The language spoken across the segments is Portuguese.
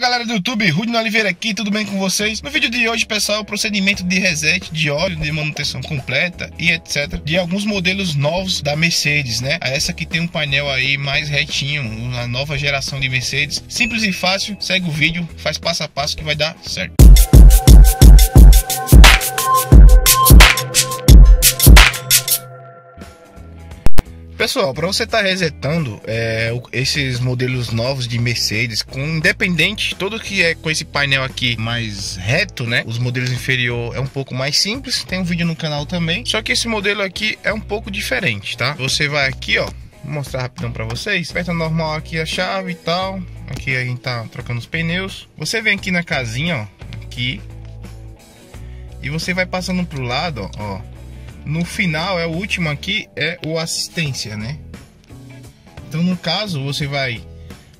galera do YouTube, Rudino Oliveira aqui, tudo bem com vocês? No vídeo de hoje, pessoal, o procedimento de reset de óleo, de manutenção completa e etc. De alguns modelos novos da Mercedes, né? Essa aqui tem um painel aí mais retinho, uma nova geração de Mercedes. Simples e fácil, segue o vídeo, faz passo a passo que vai dar certo. Pessoal, para você estar tá resetando é, esses modelos novos de Mercedes, com independente, todo que é com esse painel aqui mais reto, né? Os modelos inferior é um pouco mais simples, tem um vídeo no canal também. Só que esse modelo aqui é um pouco diferente, tá? Você vai aqui, ó, vou mostrar rapidão para vocês. Aperta normal aqui a chave e tal. Aqui a gente tá trocando os pneus. Você vem aqui na casinha, ó, aqui. E você vai passando pro lado, ó no final, é o último aqui, é o assistência, né? Então, no caso, você vai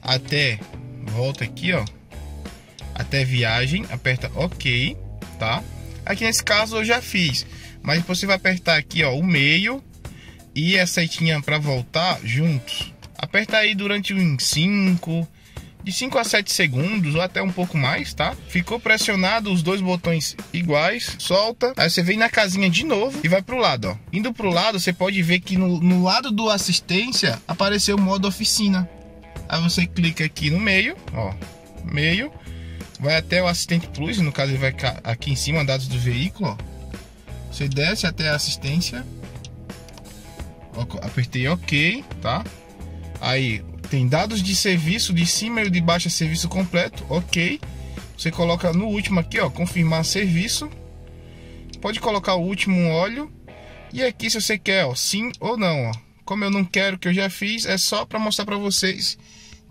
até, volta aqui, ó, até viagem, aperta OK, tá? Aqui nesse caso eu já fiz, mas você vai apertar aqui, ó, o meio e a setinha para voltar juntos. Aperta aí durante uns 5, de 5 a 7 segundos ou até um pouco mais, tá? Ficou pressionado os dois botões iguais, solta, aí você vem na casinha de novo e vai pro lado, ó. Indo pro lado, você pode ver que no, no lado do assistência apareceu o modo oficina. Aí você clica aqui no meio, ó, meio, vai até o assistente plus, no caso ele vai aqui em cima, dados do veículo, ó. Você desce até a assistência, apertei OK, tá? Aí tem dados de serviço de cima e de baixo é serviço completo, ok. Você coloca no último aqui, ó, confirmar serviço. Pode colocar o último óleo. E aqui se você quer, ó, sim ou não, ó. Como eu não quero, que eu já fiz, é só para mostrar para vocês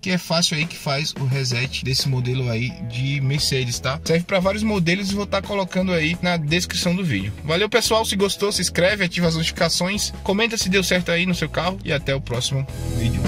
que é fácil aí que faz o reset desse modelo aí de Mercedes, tá? Serve para vários modelos e vou estar tá colocando aí na descrição do vídeo. Valeu, pessoal. Se gostou, se inscreve, ativa as notificações, comenta se deu certo aí no seu carro e até o próximo vídeo.